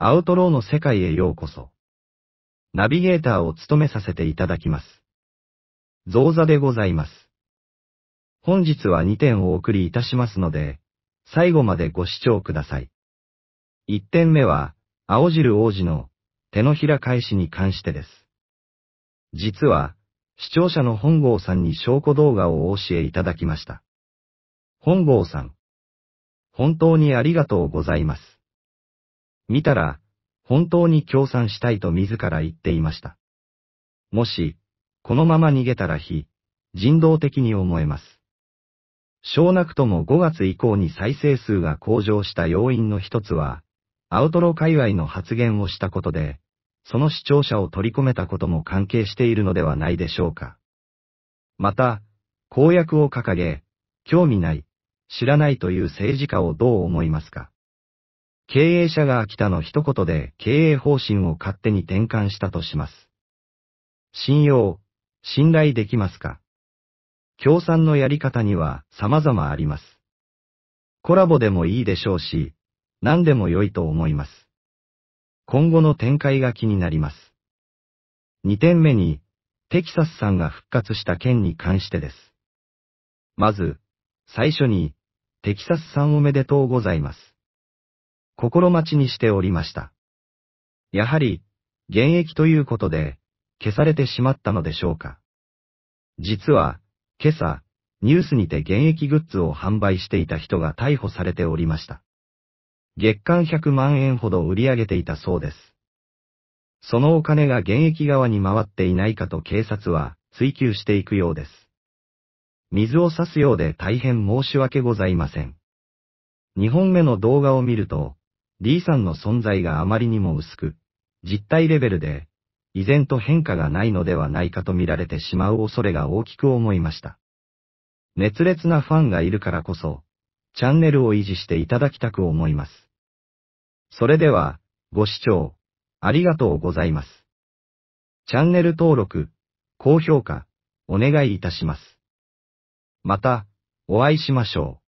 アウトローの世界へようこそ。ナビゲーターを務めさせていただきます。造座でございます。本日は2点お送りいたしますので、最後までご視聴ください。1点目は、青汁王子の手のひら返しに関してです。実は、視聴者の本郷さんに証拠動画をお教えいただきました。本郷さん。本当にありがとうございます。見たら、本当に協賛したいと自ら言っていました。もし、このまま逃げたら非、人道的に思えます。少なくとも5月以降に再生数が向上した要因の一つは、アウトロ界隈の発言をしたことで、その視聴者を取り込めたことも関係しているのではないでしょうか。また、公約を掲げ、興味ない、知らないという政治家をどう思いますか？経営者が秋田の一言で経営方針を勝手に転換したとします。信用、信頼できますか？協賛のやり方には様々あります。コラボでもいいでしょうし、何でも良いと思います。今後の展開が気になります。2点目に、テキサスさんが復活した件に関してです。まず、最初に、テキサスさんおめでとうございます。心待ちにしておりました。やはり、現役ということで、消されてしまったのでしょうか。実は、今朝、ニュースにて現役グッズを販売していた人が逮捕されておりました。月間100万円ほど売り上げていたそうです。そのお金が現役側に回っていないかと警察は追及していくようです。水を差すようで大変申し訳ございません。2本目の動画を見ると、D さんの存在があまりにも薄く、実体レベルで、依然と変化がないのではないかと見られてしまう恐れが大きく思いました。熱烈なファンがいるからこそ、チャンネルを維持していただきたく思います。それでは、ご視聴、ありがとうございます。チャンネル登録、高評価、お願いいたします。また、お会いしましょう。